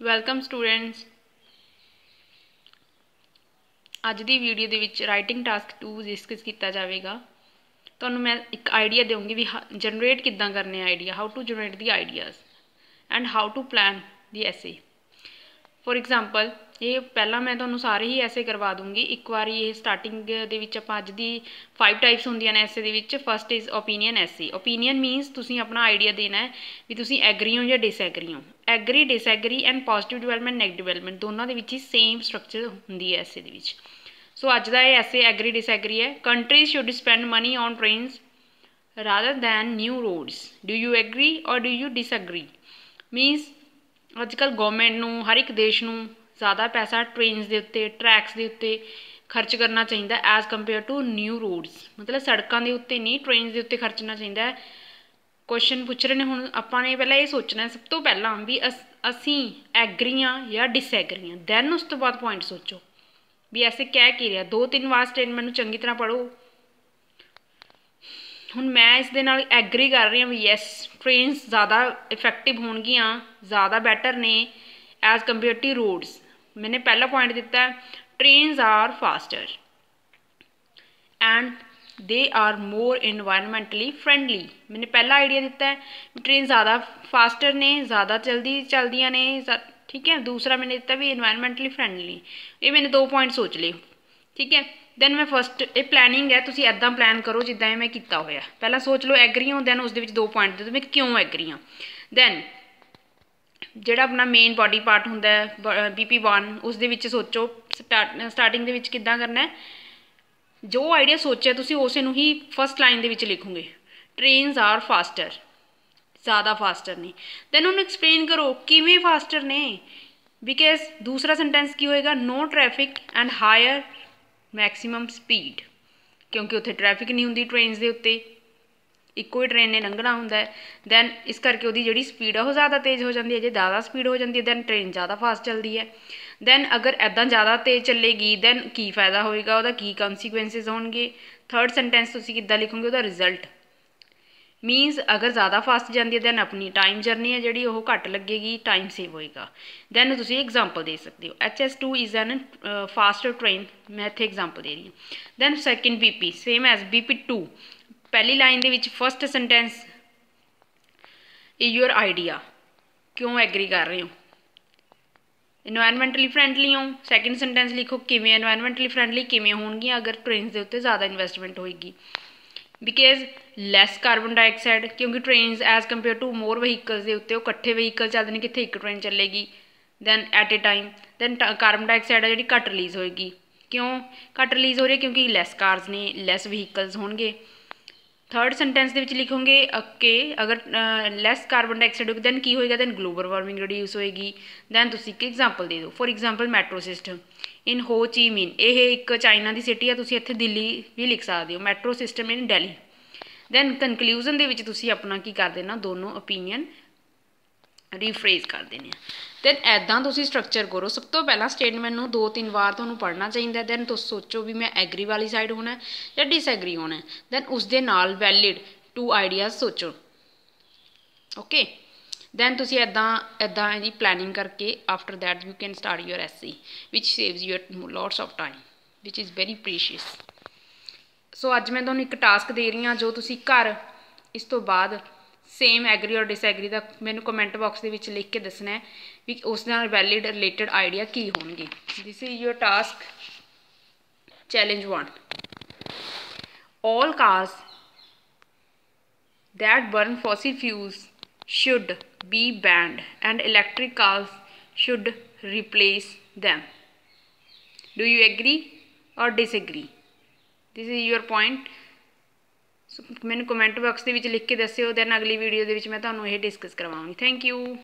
Welcome students ਅੱਜ ਦੀ video ਦੇ ਵਿੱਚ ਰਾਈਟਿੰਗ ਟਾਸਕ 2 ਡਿਸਕਸ ਕੀਤਾ ਜਾਵੇਗਾ। ਤੁਹਾਨੂੰ ਮੈਂ ਇੱਕ ਆਈਡੀਆ ਦੇਵਾਂਗੀ ਵੀ ਜਨਰੇਟ ਕਿੱਦਾਂ ਕਰਨੇ idea how to generate the ideas and how to plan the essay for example ਇਹ ਪਹਿਲਾਂ ਮੈਂ ਤੁਹਾਨੂੰ ਸਾਰੇ ਹੀ ਐਸੇ ਕਰਵਾ ਦੂੰਗੀ। ਇੱਕ ਵਾਰੀ ਇਹ ਸਟਾਰਟਿੰਗ ਦੇ ਵਿੱਚ ਆਪਾਂ ਅੱਜ ਦੀ ਫਾਈਵ ਟਾਈਪਸ ਹੁੰਦੀਆਂ ਨੇ ਐਸੇ ਦੇ ਵਿੱਚ। First is opinion essay. Opinion means ਤੁਸੀਂ ਆਪਣਾ ਆਈਡੀਆ ਦੇਣਾ ਹੈ ਵੀ ਤੁਸੀਂ ਐਗਰੀ ਹੋ ਜਾਂ ਡਿਸਐਗਰੀ ਹੋ। Agree disagree and positive development negative development ਦੋਨਾਂ ਦੇ ਵਿੱਚ ਹੀ ਸੇਮ ਸਟਰਕਚਰ ਹੁੰਦੀ ਹੈ ਐਸੇ ਦੇ ਵਿੱਚ। ਸੋ ਅੱਜ ਦਾ ਇਹ ਐਸੇ ਐਗਰੀ ਡਿਸਐਗਰੀ ਹੈ। Countries should spend money on trains rather than new roads do you agree or do you disagree means ਅੱਜ ਕੱਲ੍ਹ ਗੌਰਮੈਂਟ ਨੂੰ, ਹਰ ਇੱਕ ਦੇਸ਼ ਨੂੰ ਜ਼ਿਆਦਾ ਪੈਸਾ ਟ੍ਰੇਨਸ ਦੇ ਉੱਤੇ ਟਰੈਕਸ ਦੇ ਉੱਤੇ ਖਰਚ ਕਰਨਾ ਚਾਹੀਦਾ as compare to new roads ਮਤਲਬ ਸੜਕਾਂ ਦੇ ਉੱਤੇ ਨਹੀਂ ਟ੍ਰੇਨਸ ਦੇ ਉੱਤੇ ਖਰਚਣਾ ਚਾਹੀਦਾ ਕੁਐਸਚਨ ਪੁੱਛ ਰਹੇ ਨੇ ਹੁਣ, ਆਪਾਂ ਨੇ ਪਹਿਲਾਂ ਇਹ ਸੋਚਣਾ ਸਭ ਤੋਂ ਪਹਿਲਾਂ ਵੀ ਅਸੀਂ ਐਗਰੀ ਆ ਜਾਂ ਡਿਸਐਗਰੀ ਆ ਦੈਨ ਉਸ ਤੋਂ ਬਾਅਦ ਪੁਆਇੰਟ ਸੋਚੋ। ਵੀ ਐਸੇ ਕਹਿ ਕੀ ਰਿਹਾ? ਦੋ ਤਿੰਨ ਵਾਰ ਸਟੇਟਮੈਂਟ ਨੂੰ ਚੰਗੀ ਤਰ੍ਹਾਂ ਪੜ੍ਹੋ। ਹੁਣ ਮੈਂ ਇਸ ਦੇ ਨਾਲ ਐਗਰੀ ਕਰ ਰਹੀ ਹਾਂ ਵੀ ਯੈਸ ਟ੍ਰੇਨਸ ਜ਼ਿਆਦਾ ਇਫੈਕਟਿਵ ਹੋਣਗੀਆਂ ਜ਼ਿਆਦਾ ਬੈਟਰ ਨੇ ਐਜ਼ ਕੰਪੇਅਰ ਟੂ ਰੋਡਸ मैंने पहला पॉइंट दिता है trains are faster and they are more environmentally friendly मैंने पहला आइडिया दिता है ट्रेन ज़्यादा फास्टर ने ज़्यादा जल्दी चलदियाँ ने ठीक है दूसरा मैंने दिता भी इन्वायरमेंटली फ्रेंडली ये मैंने दो पॉइंट सोच लिए ਠੀਕ ਹੈ? ਦੈਨ ਮੈਂ ਫਸਟ ਇਹ ਪਲੈਨਿੰਗ ਹੈ, ਤੁਸੀਂ ਐਦਾਂ ਪਲਾਨ ਕਰੋ ਜਿੱਦਾਂ ਇਹ ਮੈਂ ਕੀਤਾ ਹੋਇਆ। ਪਹਿਲਾਂ ਸੋਚ ਲਓ ਐਗਰੀ ਹਾਂ ਦੈਨ ਉਸ ਦੇ ਵਿੱਚ ਦੋ ਪੁਆਇੰਟ ਦੇ ਦਿਓ ਮੈਂ ਕਿਉਂ ਐਗਰੀ ਹਾਂ। ਦੈਨ ਜਿਹੜਾ ਆਪਣਾ ਮੇਨ ਬਾਡੀ ਪਾਰਟ ਹੁੰਦਾ ਹੈ ਬੀਪੀ 1 ਉਸ ਦੇ ਵਿੱਚ ਸੋਚੋ ਸਟਾਰਟਿੰਗ ਦੇ ਵਿੱਚ ਕਿੱਦਾਂ ਕਰਨਾ ਹੈ? ਜੋ ਆਈਡੀਆ ਸੋਚਿਆ ਤੁਸੀਂ, ਉਸੇ ਨੂੰ ਹੀ ਫਸਟ ਲਾਈਨ ਦੇ ਵਿੱਚ ਲਿਖੋਗੇ। ਟ੍ਰੇਨਸ ਆਰ ਫਾਸਟਰ ਜ਼ਿਆਦਾ ਫਾਸਟਰ ਨਹੀਂ। ਦੈਨ ਉਹਨੂੰ ਐਕਸਪਲੇਨ ਕਰੋ, ਕਿਵੇਂ ਫਾਸਟਰ ਨੇ? ਬਿਕਾਜ਼ ਦੂਸਰਾ ਸੈਂਟੈਂਸ ਕੀ ਹੋਏਗਾ? No traffic and higher maximum speed, ਕਿਉਂਕਿ ਉੱਥੇ ਟ੍ਰੈਫਿਕ ਨਹੀਂ ਹੁੰਦੀ ਟ੍ਰੇਨਸ ਦੇ ਉੱਤੇ। ਇੱਕੋ ਹੀ ਟ੍ਰੇਨ ਨੇ ਲੰਘਣਾ ਹੁੰਦਾ ਹੈ। ਦੈਨ ਇਸ ਕਰਕੇ ਉਹਦੀ ਜਿਹੜੀ ਸਪੀਡ ਆ, ਉਹ ਜ਼ਿਆਦਾ ਤੇਜ਼ ਹੋ ਜਾਂਦੀ ਹੈ। ਜੇ ਜ਼ਿਆਦਾ ਸਪੀਡ ਹੋ ਜਾਂਦੀ ਹੈ ਦੈਨ ਟ੍ਰੇਨ ਜ਼ਿਆਦਾ ਫਾਸਟ ਚੱਲਦੀ ਹੈ। ਦੈਨ ਅਗਰ ਐਦਾਂ ਜ਼ਿਆਦਾ ਤੇਜ਼ ਚੱਲੇਗੀ ਦੈਨ ਕੀ ਫਾਇਦਾ ਹੋਏਗਾ? ਉਹਦਾ ਕੀ ਕਨਸੀਕੁਐਂਸਸ ਹੋਣਗੇ? ਥਰਡ ਸੈਂਟੈਂਸ ਤੁਸੀਂ ਕਿੱਦਾਂ ਲਿਖੋਗੇ? ਉਹਦਾ ਰਿਜ਼ਲਟ ਮੀਨਸ ਅਗਰ ਜ਼ਿਆਦਾ ਫਾਸਟ ਜਾਂਦੀ ਹੈ ਦੈਨ ਆਪਣੀ ਟਾਈਮ ਜਰਨੀ ਹੈ ਜਿਹੜੀ ਉਹ ਘੱਟ ਲੱਗੇਗੀ ਟਾਈਮ ਸੇਵ ਹੋਏਗਾ। ਦੈਨ ਤੁਸੀਂ ਐਗਜ਼ਾਮਪਲ ਦੇ ਸਕਦੇ ਹੋ। HS2 is an faster train ਮੈਂ ਇੱਥੇ ਐਗਜ਼ਾਮਪਲ ਦੇ ਰਹੀ ਹਾਂ। Then second BP same as BP2 ਪਹਿਲੀ ਲਾਈਨ ਦੇ ਵਿੱਚ first sentence is your idea ਕਿਉਂ ਐਗਰੀ ਕਰ ਰਹੇ ਹੋ? ਇਨਵਾਇਰਨਮੈਂਟਲੀ ਫ੍ਰੈਂਡਲੀ ਹੋ। ਸੈਕਿੰਡ ਸੈਂਟੈਂਸ ਲਿਖੋ, ਕਿਵੇਂ ਇਨਵਾਇਰਨਮੈਂਟਲੀ ਫ੍ਰੈਂਡਲੀ ਕਿਵੇਂ ਹੋਣਗੀਆਂ? ਅਗਰ ਟ੍ਰੇਨਸ ਦੇ ਉੱਤੇ ਜ਼ਿਆਦਾ ਇਨਵੈਸਟਮੈਂਟ ਹੋਏਗੀ। ਬਿਕਾਜ਼ ਲੈਸ ਕਾਰਬਨ ਡਾਈਆਕਸਾਈਡ ਕਿਉਂਕਿ trains as compare to more vehicles ਦੇ ਉੱਤੇ ਉਹ ਇਕੱਠੇ ਵਹੀਕਲ ਚੱਲਦੇ ਨੇ ਕਿੱਥੇ ਇੱਕ ਟ੍ਰੇਨ ਚੱਲੇਗੀ then at a time then carbon dioxide ਆ ਜਿਹੜੀ ਘੱਟ ਰਿਲੀਜ਼ ਹੋਏਗੀ ਕਿਉਂ ਘੱਟ ਰਿਲੀਜ਼ ਹੋ ਰਹੀ ਹੈ ਕਿਉਂਕਿ ਲੈਸ ਕਾਰਸ ਨੇ ਲੈਸ ਵਹੀਕਲਸ ਹੋਣਗੇ ਥਰਡ ਸੈਂਟੈਂਸ ਦੇ ਵਿੱਚ ਲਿਖੋਗੇ ਓਕੇ ਅਗਰ ਲੈਸ ਕਾਰਬਨ ਡਾਈਆਕਸਾਈਡ ਹੋਵੇ ਦੈਨ ਕੀ ਹੋਏਗਾ ਦੈਨ ਗਲੋਬਲ ਵਾਰਮਿੰਗ ਰਿਡਿਊਸ ਹੋਏਗੀ ਦੈਨ ਤੁਸੀਂ ਇੱਕ ਐਗਜ਼ਾਮਪਲ ਦੇ ਦਿਓ for example metro system in Ho Chi Minh ਇਹ ਇੱਕ ਚਾਈਨਾ ਦੀ ਸਿਟੀ ਆ, ਤੁਸੀਂ ਇੱਥੇ ਦਿੱਲੀ ਵੀ ਲਿਖ ਸਕਦੇ ਹੋ metro system in Delhi then conclusion ਦੇ ਵਿੱਚ ਤੁਸੀਂ ਆਪਣਾ ਕੀ ਕਰ ਦੇਣਾ, ਦੋਨੋਂ ਓਪੀਨੀਅਨ ਰੀਫਰੇਜ਼ ਕਰ ਦੇਣੇ ਆ। ਦੈਨ ਐਦਾਂ ਤੁਸੀਂ ਸਟਰਕਚਰ ਕਰੋ, ਸਭ ਤੋਂ ਪਹਿਲਾਂ ਸਟੇਟਮੈਂਟ ਨੂੰ ਦੋ ਤਿੰਨ ਵਾਰ ਤੁਹਾਨੂੰ ਪੜ੍ਹਨਾ ਚਾਹੀਦਾ ਦੈਨ ਤੁਸੀਂ ਸੋਚੋ ਵੀ ਮੈਂ ਐਗਰੀ ਵਾਲੀ ਸਾਈਡ ਹੋਣਾ ਜਾਂ ਡਿਸਐਗਰੀ ਹੋਣਾ ਦੈਨ ਉਸ ਦੇ ਨਾਲ ਵੈਲਿਡ ਟੂ ਆਈਡੀਆਜ਼ ਸੋਚੋ। ਓਕੇ ਦੈਨ ਤੁਸੀਂ ਐਦਾਂ ਐਦਾਂ ਇਹਦੀ ਪਲੈਨਿੰਗ ਕਰਕੇ after that you can start your essay which saves you lots of time which is very precious so ਅੱਜ ਮੈਂ ਤੁਹਾਨੂੰ ਇੱਕ ਟਾਸਕ ਦੇ ਰਹੀ ਹਾਂ ਜੋ ਤੁਸੀਂ ਘਰ, ਇਸ ਤੋਂ ਬਾਅਦ ਸੇਮ ਐਗਰੀ ਔਰ ਡਿਸਐਗਰੀ ਦਾ ਮੈਨੂੰ ਕਮੈਂਟ ਬਾਕਸ ਦੇ ਵਿੱਚ ਲਿਖ ਕੇ ਦੱਸਣਾ ਹੈ ਵੀ ਉਸ ਨਾਲ ਵੈਲਿਡ ਰਿਲੇਟਡ ਆਈਡੀਆ ਕੀ ਹੋਣਗੇ। This is your task challenge 1 all cars that burn fossil fuels should be banned and electric cars should replace them do you agree or disagree this is your point ਮੈਨੂੰ comment box ਦੇ ਵਿੱਚ ਲਿਖ ਕੇ ਦੱਸਿਓ then ਅਗਲੀ video ਦੇ ਵਿੱਚ ਮੈਂ ਤੁਹਾਨੂੰ ਇਹ ਡਿਸਕਸ ਕਰਵਾਵਾਂਗੀ ਥੈਂਕ ਯੂ